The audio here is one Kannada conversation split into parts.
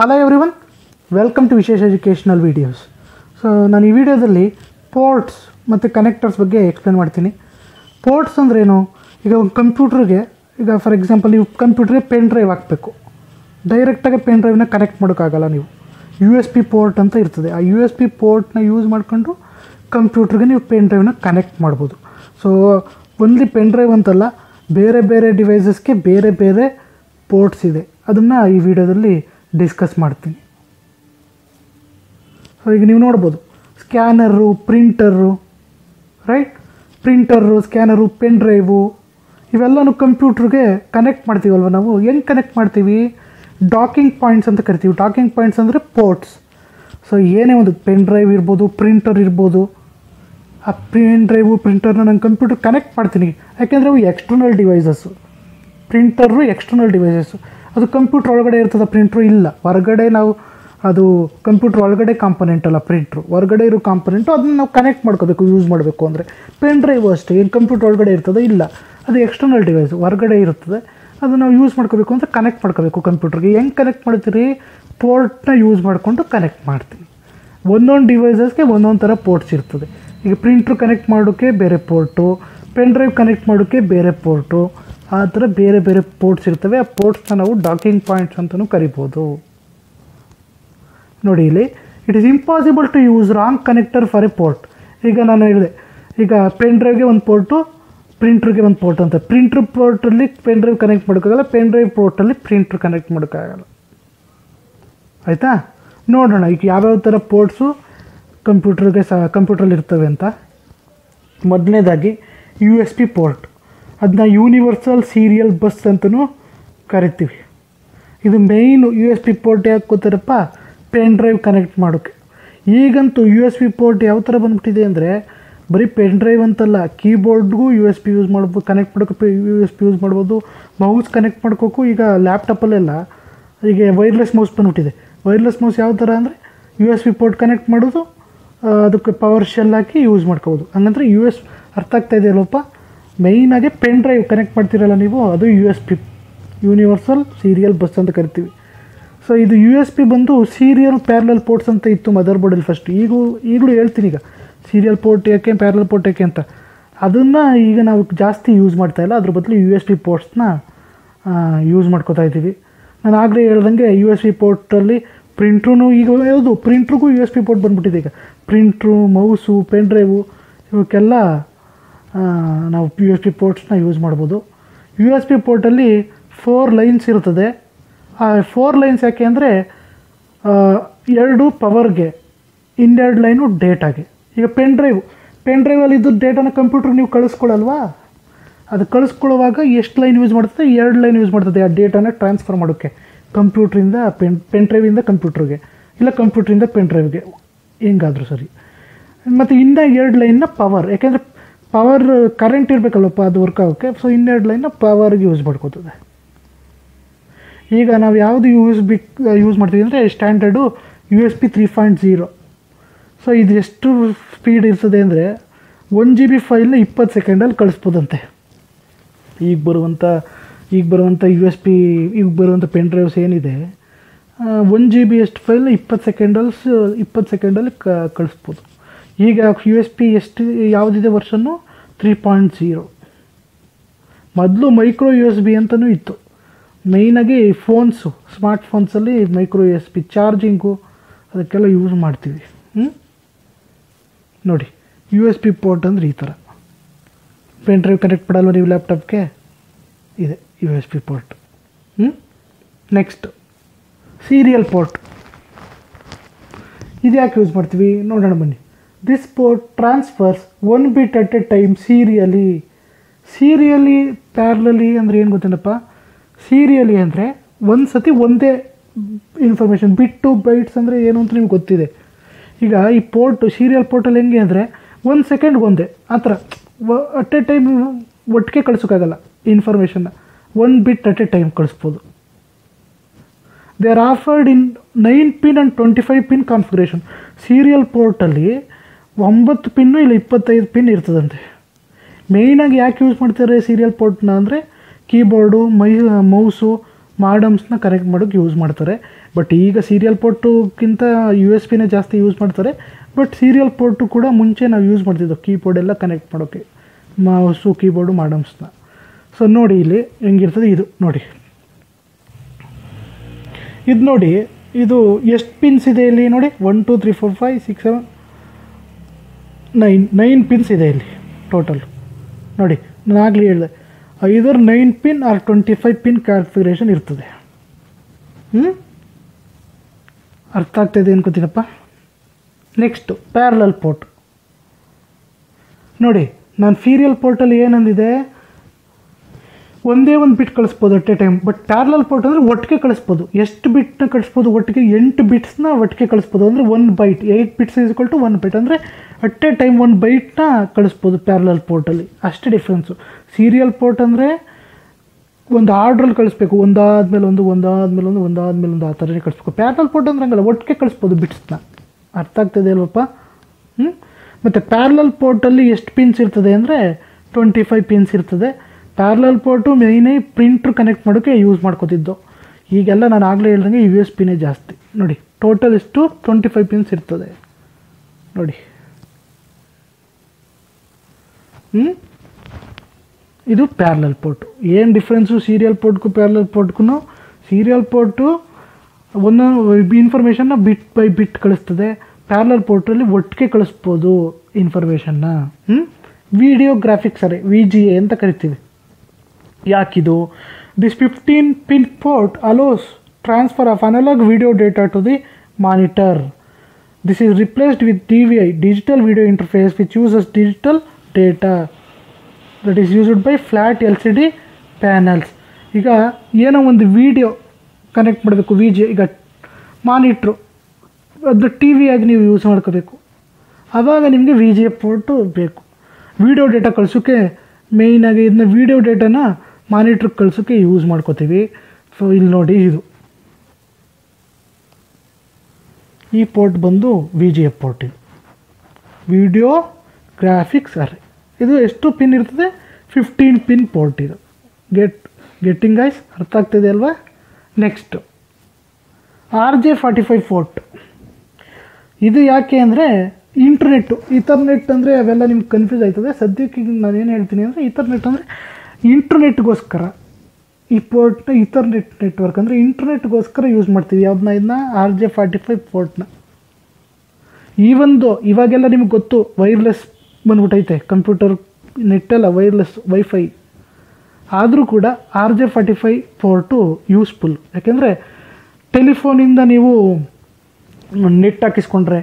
Hello everyone welcome to Vishesha educational videos so ನಾನು ಈ ವಿಡಿಯೋದಲ್ಲಿ ಪೋರ್ಟ್ಸ್ ಮತ್ತು ಕನೆಕ್ಟರ್ಸ್ ಬಗ್ಗೆ ಎಕ್ಸ್ಪ್ಲೇನ್ ಮಾಡ್ತೀನಿ. ಪೋರ್ಟ್ಸ್ ಅಂದ್ರೇನು ಈಗ ಒಂದು ಕಂಪ್ಯೂಟ್ರಿಗೆ ಈಗ ಫಾರ್ ಎಕ್ಸಾಂಪಲ್ ನೀವು ಕಂಪ್ಯೂಟ್ರಿಗೆ ಪೆನ್ ಡ್ರೈವ್ ಹಾಕಬೇಕು. ಡೈರೆಕ್ಟಾಗಿ ಪೆನ್ ಡ್ರೈವ್ನ ಕನೆಕ್ಟ್ ಮಾಡೋಕ್ಕಾಗಲ್ಲ ನೀವು. ಯು ಎಸ್ ಪಿ ಪೋರ್ಟ್ ಅಂತ ಇರ್ತದೆ. ಆ ಯು ಎಸ್ ಪಿ ಪೋರ್ಟ್ನ ಯೂಸ್ ಮಾಡಿಕೊಂಡು ಕಂಪ್ಯೂಟ್ರಿಗೆ ನೀವು ಪೆನ್ ಡ್ರೈವ್ನ ಕನೆಕ್ಟ್ ಮಾಡ್ಬೋದು. ಸೊ ಒಂದ್ಲಿ ಪೆನ್ ಡ್ರೈವ್ ಅಂತಲ್ಲ, ಬೇರೆ ಬೇರೆ ಡಿವೈಸಸ್ಗೆ ಬೇರೆ ಬೇರೆ ಪೋರ್ಟ್ಸ್ ಇದೆ. ಅದನ್ನು ಈ ವಿಡಿಯೋದಲ್ಲಿ ಡಿಸ್ಕಸ್ ಮಾಡ್ತೀನಿ. ಸೊ ಈಗ ನೀವು ನೋಡ್ಬೋದು, scanner, printer right printer, scanner, pen drive, ಇವೆಲ್ಲನೂ ಕಂಪ್ಯೂಟ್ರಿಗೆ ಕನೆಕ್ಟ್ ಮಾಡ್ತೀವಲ್ವ ನಾವು? ಹೆಂಗೆ ಕನೆಕ್ಟ್ ಮಾಡ್ತೀವಿ? ಡಾಕಿಂಗ್ ಪಾಯಿಂಟ್ಸ್ ಅಂತ ಕರಿತೀವಿ. ಡಾಕಿಂಗ್ ಪಾಯಿಂಟ್ಸ್ ಅಂದರೆ ಪೋರ್ಟ್ಸ್. ಸೊ ಏನೇ ಒಂದು ಪೆನ್ ಡ್ರೈವ್ ಇರ್ಬೋದು, ಪ್ರಿಂಟರ್ ಇರ್ಬೋದು, ಆ ಪೆನ್ ಡ್ರೈವು, ಪ್ರಿಂಟರ್ನ ನಾನು ಕಂಪ್ಯೂಟರ್ ಕನೆಕ್ಟ್ ಮಾಡ್ತೀನಿ. ಯಾಕೆಂದರೆ ಅವು external devices printer external devices ಅದು ಕಂಪ್ಯೂಟರ್ ಒಳಗಡೆ ಇರ್ತದೆ ಪ್ರಿಂಟ್ರು ಇಲ್ಲ. ಹೊರಗಡೆ ನಾವು ಅದು ಕಂಪ್ಯೂಟರ್ ಒಳಗಡೆ ಕಾಂಪೊನೆಂಟ್ ಅಲ್ಲ ಪ್ರಿಂಟ್ರು ಹೊರಗಡೆ ಇರೋ ಕಾಂಪೊನೆಂಟು ಅದನ್ನ ನಾವು ಕನೆಕ್ಟ್ ಮಾಡ್ಕೋಬೇಕು ಯೂಸ್ ಮಾಡಬೇಕು ಅಂದರೆ. ಪೆನ್ ಡ್ರೈವ್ ಅಷ್ಟೇ, ಏನು ಕಂಪ್ಯೂಟರ್ ಒಳಗಡೆ ಇರ್ತದೆ ಇಲ್ಲ. ಅದು ಎಕ್ಸ್ಟರ್ನಲ್ ಡಿವೈಸ್ ಹೊರಗಡೆ ಇರ್ತದೆ. ಅದು ನಾವು ಯೂಸ್ ಮಾಡ್ಕೋಬೇಕು ಅಂದರೆ ಕನೆಕ್ಟ್ ಮಾಡ್ಕೋಬೇಕು ಕಂಪ್ಯೂಟ್ರಿಗೆ ಹೆಂಗೆ ಕನೆಕ್ಟ್ ಮಾಡ್ತೀರಿ? ಪೋರ್ಟ್ನ ಯೂಸ್ ಮಾಡಿಕೊಂಡು ಕನೆಕ್ಟ್ ಮಾಡ್ತೀನಿ ಒಂದೊಂದು ಡಿವೈಸಸ್ಗೆ ಒಂದೊಂದು ಥರ ಪೋರ್ಟ್ಸ್ ಇರ್ತದೆ. ಈಗ ಪ್ರಿಂಟ್ರು ಕನೆಕ್ಟ್ ಮಾಡೋಕ್ಕೆ ಬೇರೆ ಪೋರ್ಟು ಪೆನ್ ಡ್ರೈವ್ ಕನೆಕ್ಟ್ ಮಾಡೋಕ್ಕೆ ಬೇರೆ ಪೋರ್ಟು ಆ ಥರ ಬೇರೆ ಬೇರೆ ಪೋರ್ಟ್ಸ್ ಇರ್ತವೆ. ಆ ಪೋರ್ಟ್ಸ್ನ ನಾವು ಡಾಕಿಂಗ್ ಪಾಯಿಂಟ್ಸ್ ಅಂತಲೂ ಕರಿಬೋದು. ನೋಡಿ ಇಲ್ಲಿ it is impossible to use wrong connector for a port ಈಗ ನಾನು ಹೇಳಿದೆ, ಈಗ ಪೆನ್ ಡ್ರೈವ್ಗೆ ಒಂದು ಪೋರ್ಟು ಪ್ರಿಂಟ್ರಿಗೆ ಒಂದು ಪೋರ್ಟ್ ಅಂತ. ಪ್ರಿಂಟ್ರ್ ಪೋರ್ಟಲ್ಲಿ ಪೆನ್ ಡ್ರೈವ್ ಕನೆಕ್ಟ್ ಮಾಡೋಕ್ಕಾಗಲ್ಲ ಪೆನ್ ಡ್ರೈವ್ ಪೋರ್ಟಲ್ಲಿ ಪ್ರಿಂಟ್ರ್ ಕನೆಕ್ಟ್ ಮಾಡೋಕ್ಕಾಗಲ್ಲ ಆಯಿತಾ? ನೋಡೋಣ, ಈಗ ಯಾವ್ಯಾವ ಥರ ಪೋರ್ಟ್ಸು ಕಂಪ್ಯೂಟ್ರಿಗೆ ಸಹ ಕಂಪ್ಯೂಟ್ರಲ್ಲಿ ಇರ್ತವೆ ಅಂತ. ಮೊದಲನೇದಾಗಿ ಯು ಎಸ್ ಪಿ ಪೋರ್ಟ್ ಅದನ್ನ ಯೂನಿವರ್ಸಲ್ ಸೀರಿಯಲ್ ಬಸ್ ಅಂತಲೂ ಕರಿತೀವಿ. ಇದು main U S B port ಯಾಕೆ ಗೊತ್ತಾರಪ್ಪ? ಪೆನ್ ಡ್ರೈವ್ ಕನೆಕ್ಟ್ ಮಾಡೋಕ್ಕೆ ಈಗಂತೂ ಯು ಎಸ್ ಪಿ ಪೋರ್ಟ್ ಯಾವ ಥರ ಬಂದ್ಬಿಟ್ಟಿದೆ ಅಂದರೆ, ಬರೀ ಪೆನ್ ಡ್ರೈವ್ ಅಂತಲ್ಲ ಕೀಬೋರ್ಡ್ಗೂ ಯು ಎಸ್ ಪಿ ಯೂಸ್ ಮಾಡ್ಬೋದು ಕನೆಕ್ಟ್ ಮಾಡೋಕ್ಕೆ ಯು ಎಸ್ ಪಿ ಯೂಸ್ ಮಾಡ್ಬೋದು ಮೌಸ್ ಕನೆಕ್ಟ್ ಮಾಡ್ಕೋಕ್ಕೂ ಈಗ ಲ್ಯಾಪ್ಟಾಪಲ್ಲೆಲ್ಲ ಈಗ ವೈರ್ಲೆಸ್ ಮೌಸ್ ಬಂದ್ಬಿಟ್ಟಿದೆ. ವೈರ್ಲೆಸ್ ಮೌಸ್ ಯಾವ ಥರ ಅಂದರೆ U S B port connect ಮಾಡೋದು ಅದಕ್ಕೆ ಪವರ್ ಶೆಲ್ ಹಾಕಿ ಯೂಸ್ ಮಾಡ್ಕೋಬೋದು. ಹಂಗಂದ್ರೆ ಯು ಎಸ್ ಅರ್ಥ ಆಗ್ತಾ ಇದೆಯಲ್ಲಪ್ಪ? ಮೇಯ್ನಾಗಿ ಪೆನ್ ಡ್ರೈವ್ ಕನೆಕ್ಟ್ ಮಾಡ್ತೀರಲ್ಲ ನೀವು, ಅದು U S B universal serial bus ಅಂತ ಕರಿತೀವಿ. ಸೊ ಇದು ಯು ಎಸ್ ಪಿ ಬಂದು ಸೀರಿಯಲ್ ಪ್ಯಾರಲಲ್ ಪೋರ್ಟ್ಸ್ ಅಂತ ಇತ್ತು ಮದರ್ ಬೋರ್ಡಲ್ಲಿ ಫಸ್ಟ್ ಈಗೂ ಈಗಲೂ ಹೇಳ್ತೀನಿ ಈಗ. ಸೀರಿಯಲ್ ಪೋರ್ಟ್ ಯಾಕೆ ಪ್ಯಾರಲಲ್ ಪೋರ್ಟ್ ಯಾಕೆ ಅಂತ. ಅದನ್ನು ಈಗ ನಾವು ಜಾಸ್ತಿ ಯೂಸ್ ಮಾಡ್ತಾ ಇಲ್ಲ. ಅದ್ರ ಬದಲು ಯು ಎಸ್ ಪಿ ಪೋರ್ಟ್ಸ್ನ ಯೂಸ್ ಮಾಡ್ಕೋತಾ ಇದ್ದೀವಿ. ನಾನು ಆಗಲೇ ಹೇಳ್ದಂಗೆ ಯು ಎಸ್ ಪಿ ಪೋರ್ಟಲ್ಲಿ ಪ್ರಿಂಟ್ರೂ ಈಗ ಯಾವುದು ಪ್ರಿಂಟ್ರಿಗೂ ಯು ಎಸ್ ಪಿ ಪೋರ್ಟ್ ಬಂದ್ಬಿಟ್ಟಿದೆ ಈಗ. ಪ್ರಿಂಟ್ರು ಮೌಸು ಪೆನ್ ಡ್ರೈವು ಇವಕ್ಕೆಲ್ಲ ನಾವು ಯು ಎಸ್ ಪಿ ಪೋರ್ಟ್ಸ್ನ ಯೂಸ್ ಮಾಡ್ಬೋದು. ಯು ಎಸ್ ಪಿ ಪೋರ್ಟಲ್ಲಿ ಫೋರ್ ಲೈನ್ಸ್ ಇರ್ತದೆ. ಆ ಫೋರ್ ಲೈನ್ಸ್ ಯಾಕೆ ಅಂದರೆ ಎರಡು ಪವರ್ಗೆ ಇನ್ನೆರಡು ಲೈನು ಡೇಟಾಗೆ ಈಗ ಪೆನ್ ಡ್ರೈವ್ ಪೆನ್ ಡ್ರೈವಲ್ಲಿ ಇದ್ದು ಡೇಟಾನ ಕಂಪ್ಯೂಟ್ರಿಗೆ ನೀವು ಕಳಿಸ್ಕೊಳ್ಳಲ್ವಾ ಅದು ಕಳಿಸ್ಕೊಳ್ಳುವಾಗ ಎಷ್ಟು ಲೈನ್ ಯೂಸ್ ಮಾಡ್ತದೆ? ಎರಡು ಲೈನ್ ಯೂಸ್ ಮಾಡ್ತದೆ ಆ ಡೇಟಾನ ಟ್ರಾನ್ಸ್ಫರ್ ಮಾಡೋಕ್ಕೆ ಕಂಪ್ಯೂಟ್ರಿಂದ ಪೆನ್ ಪೆನ್ ಡ್ರೈವಿಂದ ಕಂಪ್ಯೂಟ್ರಿಗೆ ಇಲ್ಲ ಕಂಪ್ಯೂಟ್ರಿಂದ ಪೆನ್ ಡ್ರೈವ್ಗೆ ಹೆಂಗಾದರೂ ಸರಿ. ಮತ್ತು ಇನ್ನೂ ಎರಡು ಲೈನ್ನ ಪವರ್ ಯಾಕೆಂದರೆ ಪವರ್ ಕರೆಂಟ್ ಇರಬೇಕಲ್ಲಪ್ಪ, ಅದು ವರ್ಕ್ ಆಗೋಕ್ಕೆ ಸೊ ಇನ್ನೆರಡು ಲೈನ್ನ ಪವರ್ಗೆ ಯೂಸ್ ಮಾಡ್ಕೋತದೆ. ಈಗ ನಾವು ಯಾವುದು ಯೂಸ್ ಬಿ ಯೂಸ್ ಮಾಡ್ತೀವಿ ಅಂದರೆ standard U S B three point zero so ಇದು ಎಷ್ಟು ಸ್ಪೀಡ್ ಇರ್ತದೆ ಅಂದರೆ ಒನ್ ಜಿ ಬಿ ಫೈಲ್ನ ಇಪ್ಪತ್ತು ಸೆಕೆಂಡಲ್ಲಿ ಕಳಿಸ್ಬೋದಂತೆ. ಈಗ ಬರುವಂಥ ಈಗ ಬರುವಂಥ ಯು ಎಸ್ ಪಿ ಈಗ ಬರುವಂಥ ಪೆನ್ ಡ್ರೈವ್ಸ್ ಏನಿದೆ ಒನ್ ಜಿ ಬಿ ಎಷ್ಟು ಫೈಲ್ನ ಇಪ್ಪತ್ತು ಸೆಕೆಂಡಲ್ಸ್ ಇಪ್ಪತ್ತು ಸೆಕೆಂಡಲ್ಲಿ ಕ, ಕಳಿಸ್ಬೋದು. ಈಗ ಯು ಎಸ್ ಪಿ ಎಷ್ಟು, ಯಾವುದಿದೆ ವರ್ಷನ್ನು? ತ್ರೀ ಪಾಯಿಂಟ್ ಝೀರೋ ಮೊದಲು ಮೈಕ್ರೋ ಯು ಎಸ್ ಬಿ ಅಂತಲೂ ಇತ್ತು. ಮೇಯ್ನಾಗಿ phones smart ಫೋನ್ಸಲ್ಲಿ micro U S B charging ಅದಕ್ಕೆಲ್ಲ ಯೂಸ್ ಮಾಡ್ತೀವಿ. ನೋಡಿ ಯು ಎಸ್ ಬಿ ಪೋರ್ಟ್ ಅಂದರೆ ಈ ಥರ ಪೆನ್ ಡ್ರೈವ್ ಕನೆಕ್ಟ್ ಮಾಡಲ್ವ ನೀವು ಲ್ಯಾಪ್ಟಾಪ್ಗೆ ಇದೆ ಯು ಎಸ್ ಬಿ ಪೋರ್ಟ್ ಹ್ಞೂ ನೆಕ್ಸ್ಟ್ ಸೀರಿಯಲ್ ಪೋರ್ಟ್ ಇದು ಯಾಕೆ ಯೂಸ್ ಮಾಡ್ತೀವಿ? ನೋಡೋಣ ಬನ್ನಿ. This port transfers one bit at a time serially serially parallelly ಅಂದರೆ ಏನು ಗೊತ್ತೇನಪ್ಪ? ಸೀರಿಯಲಿ ಅಂದರೆ ಒಂದು ಸತಿ ಒಂದೇ ಇನ್ಫಾರ್ಮೇಷನ್ ಬಿಟ್ಟು ಬೈಟ್ಸ್ ಅಂದರೆ ಏನು ಅಂತ ನಿಮ್ಗೆ ಗೊತ್ತಿದೆ. ಈಗ ಈ ಪೋರ್ಟು ಸೀರಿಯಲ್ ಪೋರ್ಟಲ್ಲಿ ಹೆಂಗೆ ಅಂದರೆ ಒಂದು ಸೆಕೆಂಡ್ ಒಂದೇ. ಆ ಥರ ಅಟ್ ಎ ಟೈಮ್ ಒಟ್ಟಿಗೆ ಕಳ್ಸೋಕ್ಕಾಗಲ್ಲ ಇನ್ಫಾರ್ಮೇಷನ್ನ one bit at a time ಕಳಿಸ್ಬೋದು. They are offered in nine pin and twenty five pin configuration serial ಪೋರ್ಟಲ್ಲಿ ಒಂಬತ್ತು ಪಿನ್ನು ಇಲ್ಲ ಇಪ್ಪತ್ತೈದು ಪಿನ್ ಇರ್ತದಂತೆ. ಮೇಯ್ನಾಗಿ ಯಾಕೆ ಯೂಸ್ ಮಾಡ್ತಾರೆ ಸೀರಿಯಲ್ ಪೋರ್ಟ್ನ ಅಂದರೆ ಕೀಬೋರ್ಡು ಮೈ ಮೌಸು ಮಾಡಮ್ಸ್ನ ಕನೆಕ್ಟ್ ಮಾಡೋಕ್ಕೆ ಯೂಸ್ ಮಾಡ್ತಾರೆ. ಬಟ್ ಈಗ ಸೀರಿಯಲ್ ಪೋರ್ಟುಗಿಂತ ಯು ಎಸ್ ಪಿನೇ ಜಾಸ್ತಿ ಯೂಸ್ ಮಾಡ್ತಾರೆ. ಬಟ್ ಸೀರಿಯಲ್ ಪೋರ್ಟು ಕೂಡ ಮುಂಚೆ ನಾವು ಯೂಸ್ ಮಾಡ್ತಿದ್ದೋ ಕೀಬೋರ್ಡ್ ಎಲ್ಲ ಕನೆಕ್ಟ್ ಮಾಡೋಕ್ಕೆ ಮೌಸು ಕೀಬೋರ್ಡು ಮಾಡಮ್ಸ್ನ ಸೊ ನೋಡಿ ಇಲ್ಲಿ ಹೆಂಗಿರ್ತದೆ ಇದು, ನೋಡಿ. ಇದು ನೋಡಿ, ಇದು ಎಷ್ಟು ಪಿನ್ಸ್ ಇದೆ ಇಲ್ಲಿ ನೋಡಿ? One two three four five six seven nine nine pins ಇದೆ ಇಲ್ಲಿ ಟೋಟಲ್ ನೋಡಿ, ನಾನು ಆಗಲಿ ಹೇಳಿದೆ either nine pin or twenty five pin configuration ಇರ್ತದೆ. ಹ್ಞೂ ಅರ್ಥ ಆಗ್ತಾಯಿದೆ ಅನ್ಕೋತೀನಪ್ಪ ನೆಕ್ಸ್ಟು ಪ್ಯಾರಲಲ್ ಪೋರ್ಟ್ ನೋಡಿ, ನಾನು ಸೀರಿಯಲ್ ಪೋರ್ಟಲ್ಲಿ ಏನಂದಿದೆ? ಒಂದೇ ಒಂದು ಬಿಟ್ ಕಳಿಸ್ಬೋದು at a time but parallel port ಅಂದರೆ ಒಟ್ಟಿಗೆ ಕಳಿಸ್ಬೋದು. ಎಷ್ಟು ಬಿಟ್ನ ಕಳಿಸ್ಬೋದು? ಒಟ್ಟಿಗೆ ಎಂಟು ಬಿಟ್ಸ್ನ ಒಟ್ಟಿಗೆ ಕಳಿಸ್ಬೋದು. ಅಂದರೆ ಒಂದು byte eight bits equal to one byte ಅಂದರೆ ಅಟ್ ಎ ಟೈಮ್ ಒಂದು ಬೈಟ್ನ ಕಳಿಸ್ಬೋದು ಪ್ಯಾರಲಲ್ ಪೋರ್ಟಲ್ಲಿ ಅಷ್ಟೇ ಡಿಫ್ರೆನ್ಸು ಸೀರಿಯಲ್ ಪೋರ್ಟ್ ಅಂದರೆ ಒಂದು ಆರ್ಡ್ರಲ್ಲಿ ಕಳಿಸ್ಬೇಕು. ಒಂದಾದ್ಮೇಲೆ ಒಂದು ಒಂದಾದ್ಮೇಲೆ ಒಂದು ಒಂದಾದ್ಮೇಲೆ ಒಂದು ಆ ಥರನೇ ಕಳಿಸ್ಬೇಕು. ಪ್ಯಾರಲಲ್ ಪೋರ್ಟ್ ಅಂದ್ರೆ ಹಂಗಲ್ಲ, ಒಟ್ಟಿಗೆ ಕಳಿಸ್ಬೋದು ಬಿಟ್ಸ್ನ ಅರ್ಥ ಆಗ್ತದೆ ಅಲ್ವಪ್ಪ? ಹ್ಞೂ ಮತ್ತು ಪ್ಯಾರಲಲ್ ಪೋರ್ಟಲ್ಲಿ ಎಷ್ಟು ಪಿನ್ಸ್ ಇರ್ತದೆ ಅಂದರೆ ಟ್ವೆಂಟಿ ಫೈವ್ ಪಿನ್ಸ್ ಇರ್ತದೆ. ಪ್ಯಾರಲಲ್ ಪೋರ್ಟು ಮೇಯ್ನೇ ಪ್ರಿಂಟ್ರ್ ಕನೆಕ್ಟ್ ಮಾಡೋಕ್ಕೆ ಯೂಸ್ ಮಾಡ್ಕೋತಿದ್ದು. ಈಗೆಲ್ಲ ನಾನು ಆಗಲೇ ಹೇಳ್ದಂಗೆ ಯು ಎಸ್ ಪಿನೇ ಜಾಸ್ತಿ. ನೋಡಿ ಟೋಟಲ್ ಇಷ್ಟು ಟ್ವೆಂಟಿ ಫೈವ್ ಪಿನ್ಸ್ ಇರ್ತದೆ. ನೋಡಿ. ಹ್ಞೂ ಇದು ಪ್ಯಾರಲಲ್ ಪೋರ್ಟು ಏನು ಡಿಫ್ರೆನ್ಸು ಸೀರಿಯಲ್ ಪೋರ್ಟ್ಗೂ ಪ್ಯಾರಲಲ್ ಪೋರ್ಟ್ಗೂ ಸೀರಿಯಲ್ ಪೋರ್ಟು ಒಂದೊಂದು ಇನ್ಫಾರ್ಮೇಷನ್ನ ಬಿಟ್ ಬೈ ಬಿಟ್ ಕಳಿಸ್ತದೆ. ಪ್ಯಾರಲಲ್ ಪೋರ್ಟಲ್ಲಿ ಒಟ್ಟಿಗೆ ಕಳಿಸ್ಬೋದು ಇನ್ಫಾರ್ಮೇಷನ್ನ ಹ್ಞೂ video graphics array V G A ಅಂತ ಕರಿತೀವಿ. ಯಾಕಿದು? This fifteen pin port allows transfer of analog video data to the monitor this is replaced with D V I digital video interface which uses digital data that is used by flat L C D panels ಈಗ ಏನೋ ಒಂದು ವಿಡಿಯೋ ಕನೆಕ್ಟ್ ಮಾಡಬೇಕು ವಿ ಜಿ ಈಗ ಮಾನಿಟ್ರು ಅದು ಟಿ ವಿಯಾಗಿ ನೀವು ಯೂಸ್ ಮಾಡ್ಕೋಬೇಕು. ಆವಾಗ ನಿಮಗೆ ವಿ ಜಿ ಎ ಪೋರ್ಟು ಬೇಕು. ವಿಡಿಯೋ ಡೇಟಾ ಕಳ್ಸೋಕ್ಕೆ ಮೇಯ್ನಾಗಿ ಇದನ್ನ ವಿಡಿಯೋ ಡೇಟಾನ ಮಾನಿಟ್ರಿಗೆ ಕಳ್ಸೋಕ್ಕೆ ಯೂಸ್ ಮಾಡ್ಕೋತೀವಿ. ಸೊ ಇಲ್ಲಿ ನೋಡಿ ಇದು. ಈ ಪೋರ್ಟ್ ಬಂದು ವಿ ಜಿ ಎಫ್ ಪೋರ್ಟ್ ಇದು. ವಿಡಿಯೋ ಗ್ರಾಫಿಕ್ಸ್ ಅರೆ ಇದು ಎಷ್ಟು ಪಿನ್ ಇರ್ತದೆ? ಫಿಫ್ಟೀನ್ ಪಿನ್ ಪೋರ್ಟ್ ಇದು. ಗೆಟ್ ಗೆಟ್ಟಿಂಗ್ ಐಸ್ ಅರ್ಥ ಆಗ್ತಿದೆ ಅಲ್ವಾ? Next R J forty five port ಇದು ಯಾಕೆ ಅಂದರೆ ಇಂಟರ್ನೆಟ್ಟು ಇಥರ್ನೆಟ್ ಅಂದರೆ ಅವೆಲ್ಲ ನಿಮ್ಗೆ ಕನ್ಫ್ಯೂಸ್ ಆಯ್ತದೆ. ಸದ್ಯಕ್ಕೆ ನಾನು ಏನು ಹೇಳ್ತೀನಿ ಅಂದರೆ ಇಥರ್ನೆಟ್ ಅಂದರೆ ಇಂಟರ್ನೆಟ್ಗೋಸ್ಕರ ಈ ಪೋರ್ಟ್ನ ಇಥರ್ನೆಟ್ ನೆಟ್ವರ್ಕ್ ಅಂದರೆ ಇಂಟರ್ನೆಟ್ಗೋಸ್ಕರ ಯೂಸ್ ಮಾಡ್ತೀವಿ. ಯಾವ್ದನ್ನ ಇದನ್ನ? ಆರ್ ಜೆ ಫಾರ್ಟಿ ಫೈವ್ ಪೋರ್ಟ್ನ. ಈ ಒಂದು ಇವಾಗೆಲ್ಲ ನಿಮ್ಗೆ ಗೊತ್ತು, ವೈರ್ಲೆಸ್ ಬಂದ್ಬಿಟ್ಟೈತೆ ಕಂಪ್ಯೂಟರ್ ನೆಟ್ಟೆಲ್ಲ, ವೈರ್ಲೆಸ್, ವೈಫೈ. ಆದರೂ ಕೂಡ R J forty five port useful. ಯಾಕೆಂದರೆ ಟೆಲಿಫೋನಿಂದ ನೀವು ನೆಟ್ ಹಾಕಿಸ್ಕೊಂಡ್ರೆ,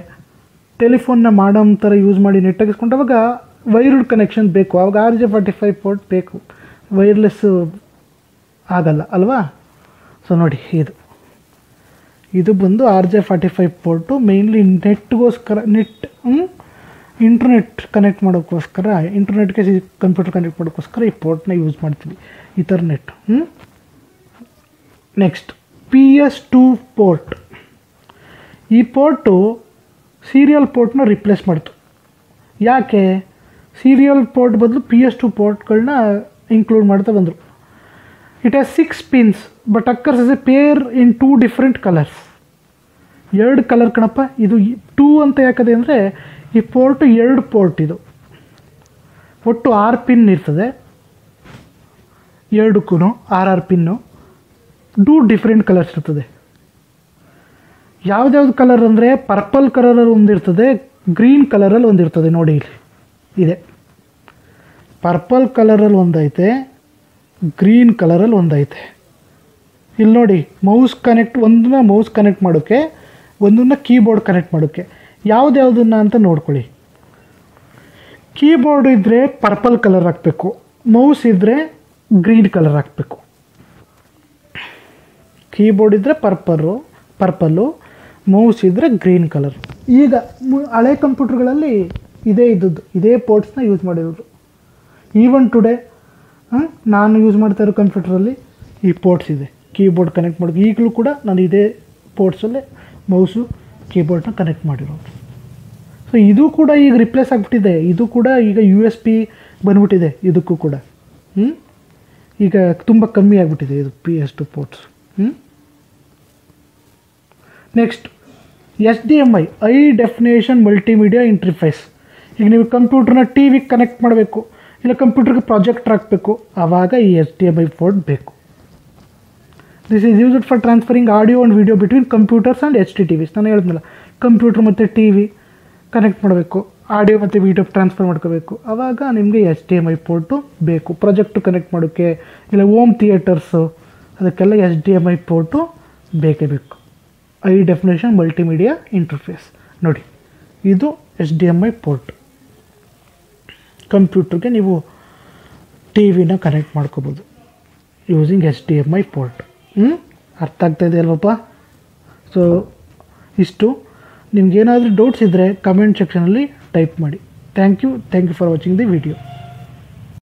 ಟೆಲಿಫೋನ್ನ ಮಾಡೋ ಥರ ಯೂಸ್ ಮಾಡಿ ನೆಟ್ ಹಾಕಿಸ್ಕೊಂಡ್ರೆ, ಅವಾಗ ವೈರ್ಡ್ ಕನೆಕ್ಷನ್ ಬೇಕು. ಆವಾಗ R J forty five port ಬೇಕು. ವೈರ್ಲೆಸ್ಸು ಆಗಲ್ಲ, ಅಲ್ವಾ? ಸೊ ನೋಡಿ, ಇದು. ಇದು ಬಂದು R J forty five port mainly ನೆಟ್ಗೋಸ್ಕರ net internet connect ಮಾಡೋಕ್ಕೋಸ್ಕರ ಇಂಟರ್ನೆಟ್ಗೆ ಕಂಪ್ಯೂಟರ್ ಕನೆಕ್ಟ್ ಮಾಡೋಕ್ಕೋಸ್ಕರ ಈ ಪೋರ್ಟ್ನ ಯೂಸ್ ಮಾಡ್ತೀವಿ. ನೆಟ್ ಹ್ಞೂ next P S two port ಈ ಪೋರ್ಟು ಸೀರಿಯಲ್ ಪೋರ್ಟ್ನ ರಿಪ್ಲೇಸ್ ಮಾಡ್ತು. ಯಾಕೆ? ಸೀರಿಯಲ್ ಪೋರ್ಟ್ ಬದಲು ಪಿ ಎಸ್ ಟು ಪೋರ್ಟ್ಗಳನ್ನ ಇನ್ಕ್ಲೂಡ್ ಮಾಡ್ತಾ ಬಂದರು. It has six pins but occurs is a pair in two different colours ಎರಡು ಕಲರ್ ಕಣಪ್ಪ, ಇದು ಟೂ ಅಂತ ಯಾಕದೆ ಅಂದರೆ, ಈ ಪೋರ್ಟ್ ಎರಡು ಪೋರ್ಟ್ ಇದು. ಒಟ್ಟು ಆರು ಪಿನ್ ಇರ್ತದೆ. ಎರಡಕ್ಕೂ ಆರ್ ಆರ್ ಪಿನ್ನು ಟೂ ಡಿಫ್ರೆಂಟ್ ಕಲರ್ಸ್ ಇರ್ತದೆ. ಯಾವ್ದ್ಯಾವ್ದು ಕಲರ್ ಅಂದರೆ ಪರ್ಪಲ್ ಕಲರಲ್ಲಿ ಒಂದಿರ್ತದೆ ಗ್ರೀನ್ ಕಲರಲ್ಲಿ ಒಂದಿರ್ತದೆ ನೋಡಿ ಇಲ್ಲಿ. ಇದೆ. ಪರ್ಪಲ್ ಕಲರಲ್ಲಿ ಒಂದೈತೆ, ಗ್ರೀನ್ ಕಲರಲ್ಲಿ ಒಂದೈತೆ. ಇಲ್ಲಿ ನೋಡಿ ಮೌಸ್ ಕನೆಕ್ಟ್ ಒಂದನ್ನ ಮೌಸ್ ಕನೆಕ್ಟ್ ಮಾಡೋಕ್ಕೆ ಒಂದನ್ನ ಕೀಬೋರ್ಡ್ ಕನೆಕ್ಟ್ ಮಾಡೋಕ್ಕೆ ಯಾವುದ್ಯಾವುದನ್ನ ಅಂತ ನೋಡ್ಕೊಳ್ಳಿ. ಕೀಬೋರ್ಡ್ ಇದ್ದರೆ ಪರ್ಪಲ್ ಕಲರ್ ಹಾಕಬೇಕು ಮೌಸ್ ಇದ್ದರೆ ಗ್ರೀನ್ ಕಲರ್ ಹಾಕಬೇಕು. ಕೀಬೋರ್ಡ್ ಇದ್ದರೆ ಪರ್ಪಲ್ಲು ಪರ್ಪಲ್ಲು ಮೌಸ್ ಇದ್ದರೆ ಗ್ರೀನ್ ಕಲರ್ ಈಗ ಹಳೆ ಕಂಪ್ಯೂಟರ್ಗಳಲ್ಲಿ ಇದೇ ಇದ್ದದ್ದು, ಇದೇ ಪೋರ್ಟ್ಸ್ನ ಯೂಸ್ ಮಾಡಿರೋದು ಈವನ್ ಟುಡೇ ನಾನು ಯೂಸ್ ಮಾಡ್ತಾ ಇರೋ ಕಂಪ್ಯೂಟರಲ್ಲಿ ಈ ಪೋರ್ಟ್ಸ್ ಇದೆ. ಕೀಬೋರ್ಡ್ ಕನೆಕ್ಟ್ ಮಾಡೋದು. ಈಗಲೂ ಕೂಡ ನಾನು ಇದೇ ಪೋರ್ಟ್ಸಲ್ಲೇ ಮೌಸು ಕೀಬೋರ್ಡ್ನ ಕನೆಕ್ಟ್ ಮಾಡಿರೋದು. ಸೊ ಇದು ಕೂಡ ಈಗ ರಿಪ್ಲೇಸ್ ಆಗಿಬಿಟ್ಟಿದೆ. ಇದು ಕೂಡ ಈಗ ಯು ಎಸ್ ಪಿ ಬಂದ್ಬಿಟ್ಟಿದೆ ಇದಕ್ಕೂ ಕೂಡ. ಹ್ಞೂ ಈಗ ತುಂಬ ಕಮ್ಮಿ ಆಗಿಬಿಟ್ಟಿದೆ ಇದು ಪಿ ಎಸ್ ಟು ಪೋರ್ಟ್ಸ್ ಹ್ಞೂ next S D M I I definition multimedia interface ಈಗ ನೀವು ಕಂಪ್ಯೂಟ್ರನ್ನ ಟಿ ವಿಗೆ ಕನೆಕ್ಟ್ ಮಾಡಬೇಕು. ಇಲ್ಲ ಕಂಪ್ಯೂಟರ್ಗೆ ಪ್ರಾಜೆಕ್ಟ್ ಹಾಕಬೇಕು. ಆವಾಗ ಈ S D M I port ಬೇಕು. This is used for transferring audio and video between computers and H T T ವಿಸ್ ನಾನು ಹೇಳಿದ್ನಲ್ಲ ಕಂಪ್ಯೂಟರ್ ಮತ್ತು ಟಿ ವಿ ಕನೆಕ್ಟ್ ಮಾಡಬೇಕು ಆಡಿಯೋ ಮತ್ತು ವಿಡಿಯೋ ಟ್ರಾನ್ಸ್ಫರ್ ಮಾಡ್ಕೋಬೇಕು. ಆವಾಗ ನಿಮಗೆ H D M I port ಬೇಕು. ಪ್ರಾಜೆಕ್ಟು ಕನೆಕ್ಟ್ ಮಾಡೋಕ್ಕೆ ಇಲ್ಲ ಓಮ್ ಥಿಯೇಟರ್ಸು ಅದಕ್ಕೆಲ್ಲ H D M I port ಬೇಕೇ ಬೇಕು. ಐ ಡೆಫಿನೇಷನ್ ಮಲ್ಟಿಮೀಡಿಯಾ ಇಂಟರ್ಫೇಸ್ ನೋಡಿ, ಇದು H D M I port ಕಂಪ್ಯೂಟರ್ಗೆ ನೀವು ಟಿ ವಿನ ಕನೆಕ್ಟ್ ಮಾಡ್ಕೋಬೋದು. Using H D M I port ಹ್ಞೂ ಅರ್ಥ ಆಗ್ತಾಯಿದೆ ಅಲ್ವಪ್ಪ? ಸೊ ಇಷ್ಟು. ನಿಮ್ಗೇನಾದರೂ ಡೌಟ್ಸ್ ಇದ್ದರೆ ಕಮೆಂಟ್ ಸೆಕ್ಷನಲ್ಲಿ ಟೈಪ್ ಮಾಡಿ. Thank you thank you for watching the video